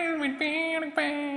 Bang, bang, a bang.